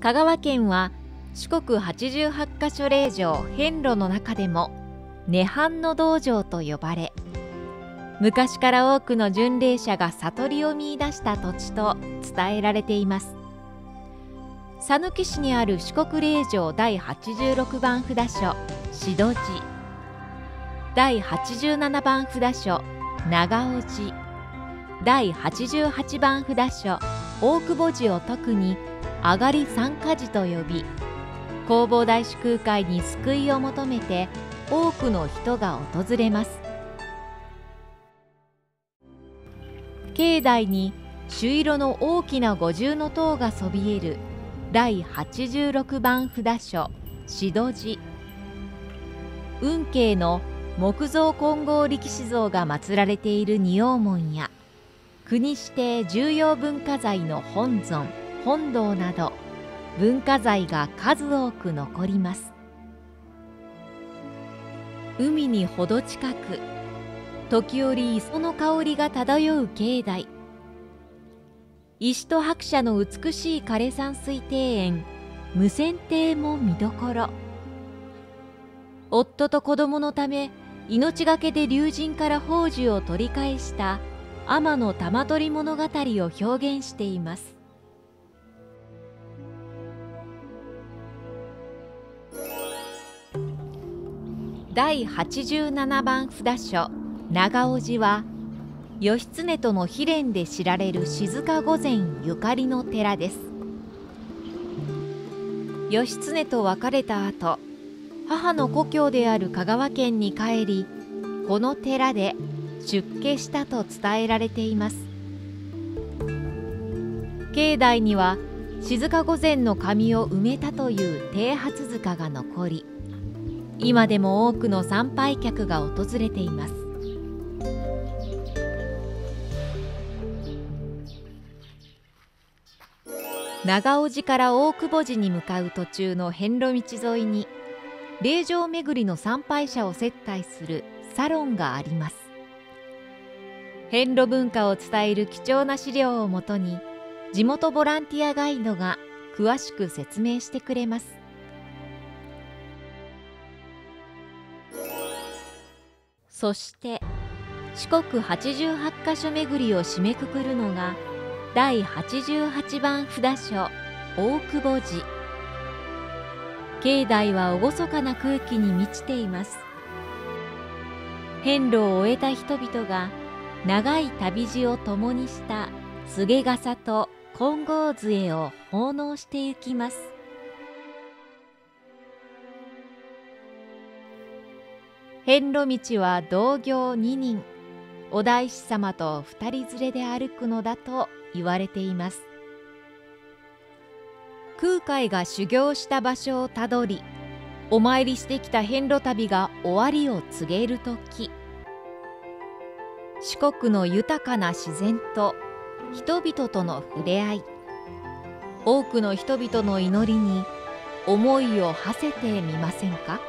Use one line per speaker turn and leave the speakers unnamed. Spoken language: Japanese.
香川県は四国88カ所霊場遍路の中でも涅槃の道場と呼ばれ昔から多くの巡礼者が悟りを見いだした土地と伝えられています。讃岐市にある四国霊場第86番札所宍戸寺。第87番札所長尾寺。第88番札所大久保寺を特に上がり三家寺と呼び弘法大師空海に救いを求めて多くの人が訪れます。境内に朱色の大きな五重の塔がそびえる第86番札所宍戸寺運慶の木造金剛力士像が祀られている仁王門や国指定重要文化財の本尊。本堂など文化財が数多く残ります。海にほど近く時折磯の香りが漂う境内。石と白砂の美しい枯山水庭園無線亭も見どころ。夫と子供のため命がけで竜神から宝珠を取り返した天の玉取物語を表現しています。第87番札所長尾寺は義経との悲恋で知られる静御前ゆかりの寺です。義経と別れた後母の故郷である香川県に帰りこの寺で出家したと伝えられています。境内には静御前の髪を埋めたという剃髪塚が残り今でも多くの参拝客が訪れています。長尾寺から大久保寺に向かう途中の遍路道沿いに霊場巡りの参拝者を接待するサロンがあります。遍路文化を伝える貴重な資料をもとに地元ボランティアガイドが詳しく説明してくれます。そして四国88カ所巡りを締めくくるのが第88番札所大久保寺。境内は厳かな空気に満ちています。遍路を終えた人々が長い旅路を共にした菅笠と金剛杖を奉納してゆきます。遍路道は同行2人。お大師様と二人連れで歩くのだと言われています。空海が修行した場所をたどりお参りしてきた遍路旅が終わりを告げる時四国の豊かな自然と人々との触れ合い多くの人々の祈りに思いを馳せてみませんか？